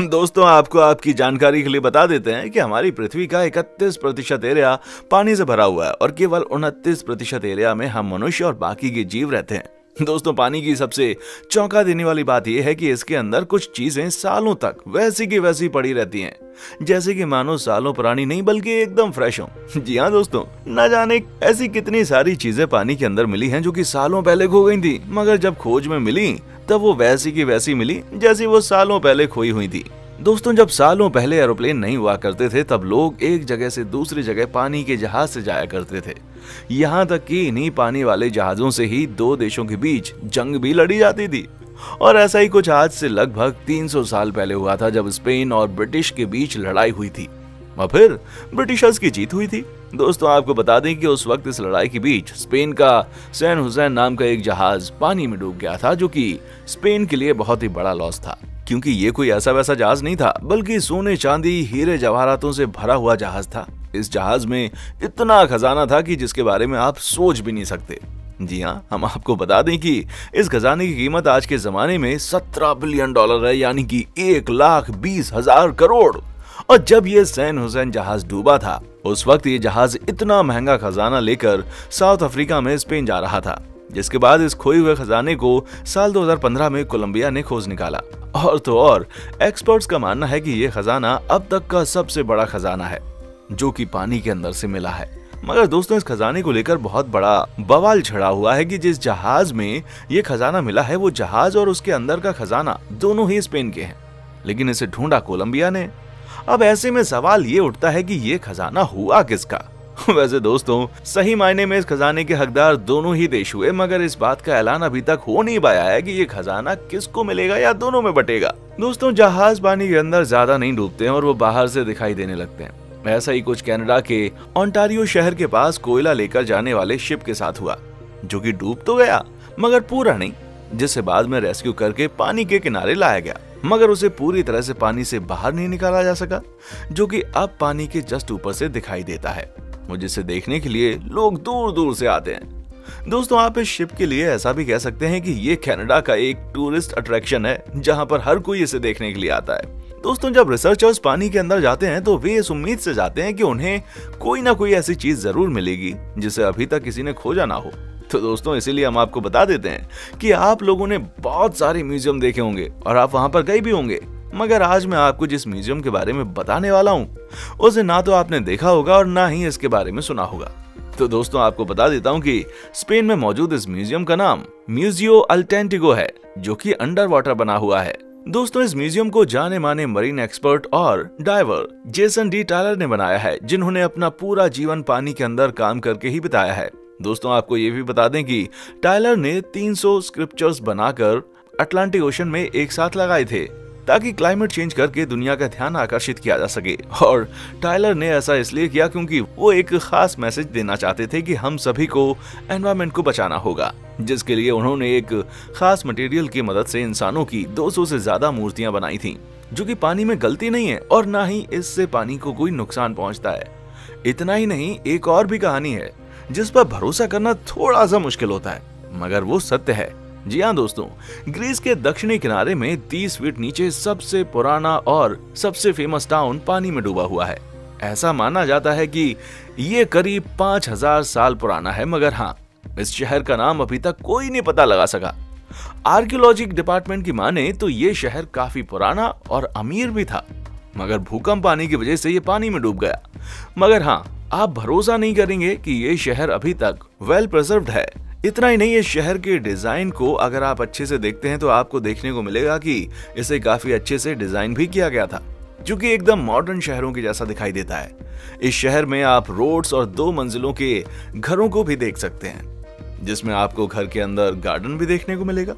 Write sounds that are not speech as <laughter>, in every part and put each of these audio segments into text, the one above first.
दोस्तों, आपको आपकी जानकारी के लिए बता देते हैं कि हमारी पृथ्वी का 31 प्रतिशत एरिया पानी से भरा हुआ है और केवल उनतीस प्रतिशत एरिया में हम मनुष्य और बाकी के जीव रहते हैं। दोस्तों, पानी की सबसे चौंका देने वाली बात यह है कि इसके अंदर कुछ चीज़ें सालों तक वैसी की वैसी पड़ी रहती हैं। जैसे कि मानो सालों पुरानी नहीं, बल्कि एकदम फ्रेश हो। जी हाँ दोस्तों, न जाने ऐसी कितनी सारी चीज़ें पानी के अंदर मिली हैं जो कि सालों पहले खो गई थी, मगर जब खोज में मिली तब वो वैसी की वैसी मिली, जैसी वो सालों पहले खोई हुई थी। दोस्तों, जब सालों पहले एरोप्लेन नहीं हुआ करते थे, तब लोग एक जगह से दूसरी जगह पानी के जहाज़ से जाया करते थे। यहाँ तक कि इन्हीं पानी वाले जहाजों से ही दो देशों के बीच जंग भी लड़ी जाती थी। और ऐसा ही कुछ आज से लगभग 300 साल पहले हुआ था, जब स्पेन और ब्रिटिश के बीच लड़ाई हुई थी। और फिर ब्रिटिशर्स की जीत हुई थी। दोस्तों, आपको बता दें कि उस वक्त इस लड़ाई के बीच स्पेन का सैन हुसैन नाम का एक जहाज़ पानी में डूब गया था, जो कि स्पेन के लिए बहुत ही बड़ा लॉस था। क्योंकि ये कोई ऐसा वैसा जहाज़ नहीं था, बल्कि सोने चांदी, हीरे जवाहरातों से भरा हुआ जहाज़ था। इस जहाज़ में इतना खजाना था कि जिसके बारे में आप सोच भी नहीं सकते। जी हाँ हम आपको बता दें कि इस खजाने की कीमत आज के जमाने में सत्रह बिलियन डॉलर है, यानी कि एक लाख बीस हज़ार करोड़। और जब ये सैन हुसैन जहाज़ डूबा था उस वक्त ये जहाज़ इतना महँगा खजाना लेकर साउथ अफ्रीका में स्पेन जा रहा था, जिसके बाद इस खोए हुए खजाने को साल 2015 में कोलंबिया ने खोज निकाला। और तो और एक्सपर्ट्स का मानना है कि ये खजाना अब तक का सबसे बड़ा खजाना है, जो कि पानी के अंदर से मिला है। मगर दोस्तों, इस खजाने को लेकर बहुत बड़ा बवाल छड़ा हुआ है कि जिस जहाज़ में ये खजाना मिला है, वो जहाज़ और उसके अंदर का खजाना दोनों ही स्पेन के हैं। लेकिन इसे ढूंढा कोलंबिया ने अब ऐसे में सवाल ये उठता है कि ये खजाना हुआ किसका? <laughs> वैसे दोस्तों, सही मायने में इस खजाने के हकदार दोनों ही देश हुए, मगर इस बात का ऐलान अभी तक हो नहीं पाया है कि ये खजाना किसको मिलेगा या दोनों में बटेगा। दोस्तों, जहाज़ पानी के अंदर ज़्यादा नहीं डूबते हैं और वो बाहर से दिखाई देने लगते हैं। ऐसा ही कुछ कनाडा के ऑन्टारियो शहर के पास कोयला लेकर जाने वाले शिप के साथ हुआ, जो कि डूब तो गया, मगर पूरा नहीं, जिसे बाद में रेस्क्यू करके पानी के किनारे लाया गया। मगर उसे पूरी तरह से पानी से बाहर नहीं निकाला जा सका, जो कि अब पानी के जस्ट ऊपर से दिखाई देता है। जिसे देखने के लिए लोग दूर दूर से आते हैं। दोस्तों, आप इस शिप के लिए ऐसा भी कह सकते हैं कि ये कनाडा का एक टूरिस्ट अट्रैक्शन है, जहाँ पर हर कोई इसे देखने के लिए आता है। दोस्तों, जब रिसर्चर्स पानी के अंदर जाते हैं तो वे इस उम्मीद से जाते हैं कि उन्हें कोई ना कोई ऐसी चीज़ ज़रूर मिलेगी, जिसे अभी तक किसी ने खोजा ना हो। तो दोस्तों, इसीलिए हम आपको बता देते हैं कि आप लोगों ने बहुत सारे म्यूज़ियम देखे होंगे और आप वहाँ पर गए भी होंगे। मगर आज मैं आपको जिस म्यूज़ियम के बारे में बताने वाला हूँ, उसे ना तो आपने देखा होगा और ना ही इसके बारे में सुना होगा। तो दोस्तों, आपको बता देता हूँ कि स्पेन में मौजूद इस म्यूज़ियम का नाम म्यूजियो अल्टेंटिगो है, जो कि अंडर वाटर बना हुआ है। दोस्तों, इस म्यूज़ियम को जाने माने मरीन एक्सपर्ट और डाइवर जेसन डी टायलर ने बनाया है, जिन्होंने अपना पूरा जीवन पानी के अंदर काम करके ही बिताया है। दोस्तों, आपको ये भी बता दें कि टायलर ने 300 स्क्रिप्चर्स बनाकर अटलांटिक ओशन में एक साथ लगाए थे, ताकि क्लाइमेट चेंज करके दुनिया का ध्यान आकर्षित किया जा सके। और टाइलर ने ऐसा इसलिए किया क्योंकि वो एक खास मैसेज देना चाहते थे कि हम सभी को एनवायरमेंट को बचाना होगा, जिसके लिए उन्होंने एक खास मटेरियल की मदद से इंसानों की 200 से ज़्यादा मूर्तियाँ बनाई थी, जो कि पानी में गलती नहीं है और ना ही इससे पानी को कोई नुकसान पहुँचता है। इतना ही नहीं, एक और भी कहानी है। जिस पर भरोसा करना थोड़ा सा मुश्किल होता है, मगर वो सत्य है। जी हाँ दोस्तों, ग्रीस के दक्षिणी किनारे में 30 फीट नीचे सबसे पुराना और सबसे फ़ेमस टाउन पानी में डूबा हुआ है। ऐसा माना जाता है कि ये करीब 5000 साल पुराना है, मगर हाँ इस शहर का नाम अभी तक कोई नहीं पता लगा सका। आर्कियोलॉजिक डिपार्टमेंट की माने तो ये शहर काफ़ी पुराना और अमीर भी था। मगर भूकंप आने की वजह से ये पानी में डूब गया। मगर हाँ आप भरोसा नहीं करेंगे कि ये शहर अभी तक वेल प्रिजर्व्ड है। इतना ही नहीं, इस शहर के डिज़ाइन को अगर आप अच्छे से देखते हैं तो आपको देखने को मिलेगा कि इसे काफ़ी अच्छे से डिज़ाइन भी किया गया था, जो कि एकदम मॉडर्न शहरों के जैसा दिखाई देता है। इस शहर में आप रोड्स और दो मंजिलों के घरों को भी देख सकते हैं, जिसमें आपको घर के अंदर गार्डन भी देखने को मिलेगा।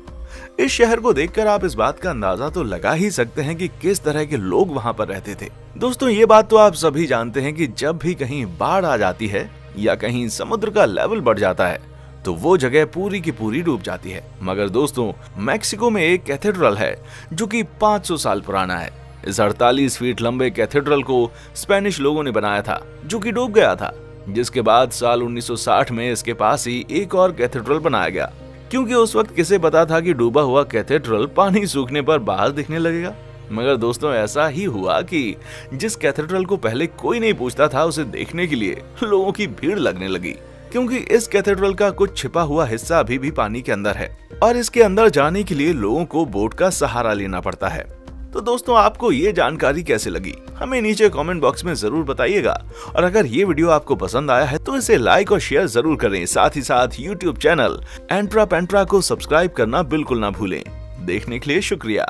इस शहर को देखकर आप इस बात का अंदाज़ा तो लगा ही सकते हैं कि किस तरह के लोग वहाँ पर रहते थे। दोस्तों, ये बात तो आप सभी जानते हैं कि जब भी कहीं बाढ़ आ जाती है या कहीं समुद्र का लेवल बढ़ जाता है तो वो जगह पूरी की पूरी डूब जाती है। मगर दोस्तों, मैक्सिको में एक कैथेड्रल है, जो कि 500 साल पुराना है। इस 48 फीट लंबे कैथेड्रल को स्पेनिश लोगों ने बनाया था, जो कि डूब गया था, जिसके बाद साल 1960 में इसके पास ही एक और कैथेड्रल बनाया गया। क्योंकि उस वक्त किसे पता था कि डूबा हुआ कैथेड्रल पानी सूखने पर बाहर दिखने लगेगा? मगर दोस्तों, ऐसा ही हुआ कि जिस कैथेड्रल को पहले कोई नहीं पूछता था उसे देखने के लिए लोगों की भीड़ लगने लगी। क्योंकि इस कैथेड्रल का कुछ छिपा हुआ हिस्सा अभी भी पानी के अंदर है और इसके अंदर जाने के लिए लोगों को बोट का सहारा लेना पड़ता है। तो दोस्तों, आपको ये जानकारी कैसे लगी? हमें नीचे कमेंट बॉक्स में ज़रूर बताइएगा। और अगर ये वीडियो आपको पसंद आया है तो इसे लाइक और शेयर ज़रूर करें। साथ ही साथ यूट्यूब चैनल एंट्रा पेंट्रा को सब्सक्राइब करना बिल्कुल ना भूलें। देखने के लिए शुक्रिया।